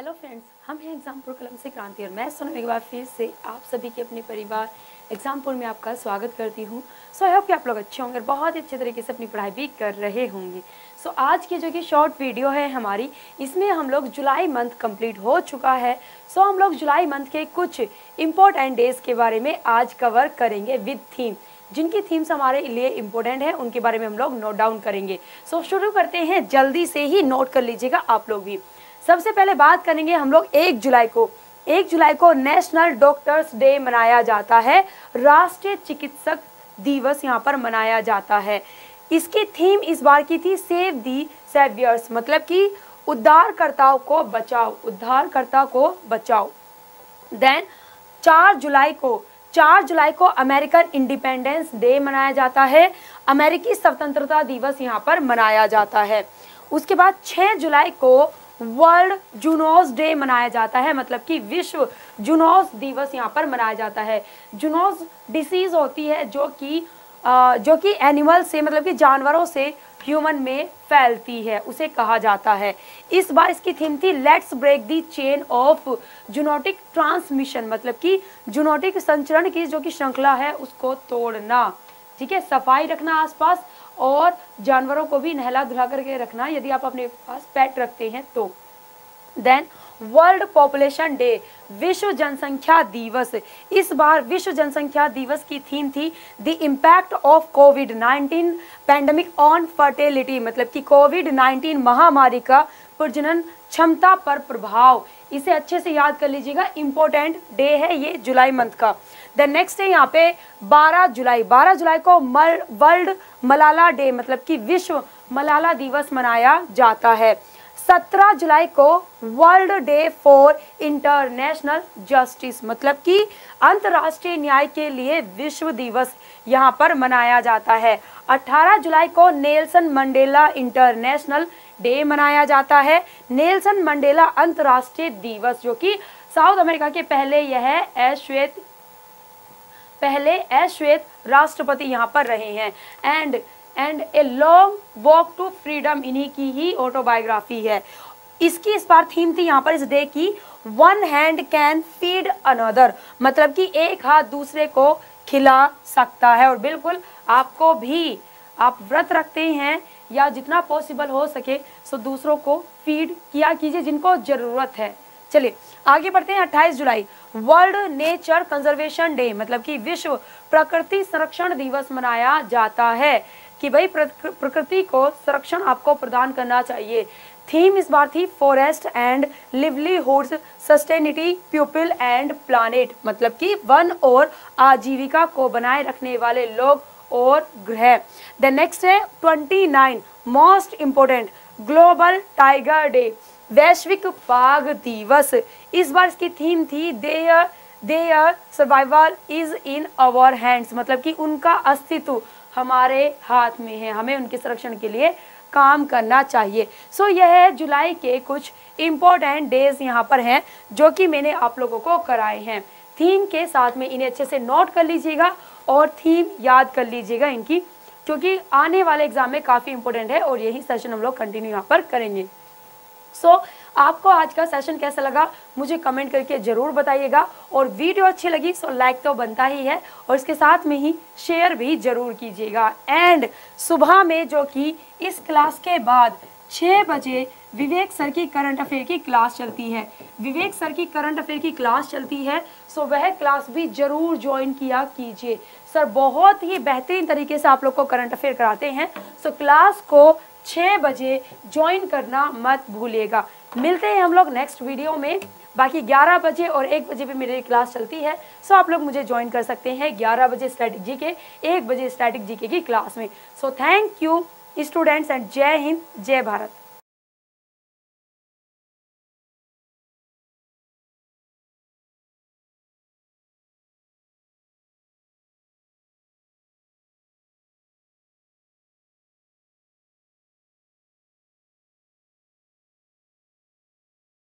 Hello friends हम हैं एग्जामपुर कलम से क्रांति और मैं सुनने के बाद फिर से आप सभी के अपने परिवार एग्जामपुर में आपका स्वागत करती हूँ। सो आई होप कि आप लोग अच्छे होंगे और बहुत ही अच्छे तरीके से अपनी पढ़ाई भी कर रहे होंगे। सो so, आज की जो कि शॉर्ट वीडियो है हमारी इसमें हम लोग जुलाई मंथ कंप्लीट हो चुका है। सो so, हम लोग जुलाई मंथ के कुछ इम्पोर्टेंट डेज़ के बारे में आज कवर करेंगे विद थीम जिनकी थीम्स हमारे लिए इम्पोर्टेंट है उनके बारे में हम लोग नोट डाउन करेंगे। सो so, शुरू करते हैं जल्दी से ही नोट कर लीजिएगा आप लोग भी। सबसे पहले बात करेंगे हम लोग एक जुलाई को। एक जुलाई को नेशनल डॉक्टर्स डे मनाया जाता है। राष्ट्रीय चिकित्सक दिवस यहाँ पर मनाया जाता है। इसकी थीम इस बार की थी सेव दी सेवियर्स मतलब कि उद्धारकर्ताओं को बचाओ उद्धारकर्ता को बचाओ। देन चार जुलाई को, चार जुलाई को अमेरिकन इंडिपेंडेंस डे मनाया जाता है। अमेरिकी स्वतंत्रता दिवस यहाँ पर मनाया जाता है। उसके बाद 6 जुलाई को वर्ल्ड जुनोस डे मनाया जाता है मतलब कि विश्व जुनोस दिवस यहाँ पर मनाया जाता है। जुनोस डिसीज होती है जो कि जो कि एनिमल से मतलब कि जानवरों से ह्यूमन में फैलती है, उसे कहा जाता है। इस बार इसकी थीम थी let's break the chain of zoonotic transmission मतलब कि जुनोटिक संचरण की, जो कि श्रृंखला है, उसको तोड़ना। ठीक है, सफ़ाई रखना आसपास और जानवरों को भी नहला धुला करके रखना। यदि आप अपने पास पैट रखते हैं तो। देन वर्ल्ड पॉपुलेशन डे विश्व जनसंख्या दिवस। इस बार विश्व जनसंख्या दिवस की थीम थी the impact of covid 19 pandemic on fertility मतलब कि कोविड 19 महामारी का प्रजनन क्षमता पर प्रभाव। इसे अच्छे से याद कर लीजिएगा इंपॉर्टेंट डे है ये जुलाई मंथ का। देन नेक्स्ट है यहाँ पे 12 जुलाई 12 जुलाई को मल वर्ल्ड मलाला डे मतलब कि विश्व मलाला दिवस मनाया जाता है। 17 जुलाई को world day for international justice मतलब कि अंतर्राष्ट्रीय न्याय के लिए विश्व दिवस यहाँ पर मनाया जाता है। 18 जुलाई को नेल्सन मंडेला इंटरनेशनल डे मनाया जाता है। नेल्सन मंडेला अंतर्राष्ट्रीय दिवस, जो कि साउथ अमेरिका के पहले यह अश्वेत, पहले अश्वेत राष्ट्रपति यहाँ पर रहे हैं। And and a long walk to freedom इन्हीं की ही ऑटोबायोग्राफी है। इसकी इस बार थीम थी यहाँ पर इस डे की one hand can feed another मतलब कि एक हाथ दूसरे को खिला सकता है। और बिल्कुल आपको भी आप व्रत रखते हैं या जितना पॉसिबल हो सके, सो दूसरों को फ़ीड किया कीजिए जिनको ज़रूरत है। चलिए, आगे बढ़ते हैं 28 जुलाई। वर्ल्ड नेचर कंजर्वेशन डे मतलब कि विश्व प्रकृति संरक्षण दिवस मनाया जाता है। कि भाई प्रकृति को संरक्षण आपको प्रदान करना चाहिए। थीम इस बार थी forests and livelihoods sustaining people and planet. मतलब कि वन और आजीविका को बनाए रखने वाले लोग और ग्रह। द नेक्स्ट है twenty nine, most important, global tiger day, वैश्विक बाघ दिवस। इस बार इसकी थीम थी their their survival is in our hands. मतलब कि उनका अस्तित्व हमारे हाथ में है हमें उनके संरक्षण के लिए काम करना चाहिए। सो so, यह जुलाई के कुछ इम्पोर्टेंट डेज़ यहाँ पर हैं जो कि मैंने आप लोगों को कराए हैं। थीम के साथ में इन्हें अच्छे से नोट कर लीजिएगा और थीम याद कर लीजिएगा इनकी क्योंकि आने वाले एग्ज़ाम में काफ़ी इंपॉर्टेंट है और यही सेशन हम लोग कंटिन्यू यहाँ पर करेंगे। सो so, आपको आज का सेशन कैसा लगा, मुझे कमेंट करके ज़रूर बताइएगा। और वीडियो अच्छी लगी सो लाइक तो बनता ही है। और इसके साथ में ही शेयर भी ज़रूर कीजिएगा। एंड सुबह में जो कि इस क्लास के बाद छः बजे विवेक सर की करंट अफेयर की क्लास चलती है। विवेक सर की करंट अफेयर की क्लास चलती है सो वह क्लास भी ज़रूर ज्वाइन किया कीजिए। सर बहुत ही बेहतरीन तरीके से आप लोग को करंट अफेयर कराते हैं सो क्लास को छः बजे ज्वाइन करना मत भूलिएगा। मिलते हैं हम लोग नेक्स्ट वीडियो में। बाकी 11 बजे और 1 बजे भी मेरी क्लास चलती है सो आप लोग मुझे ज्वाइन कर सकते हैं 11 बजे स्टैटिक जी के, एक बजे स्टैटिक जी के की क्लास में। So thank you students and जय हिंद, जय भारत।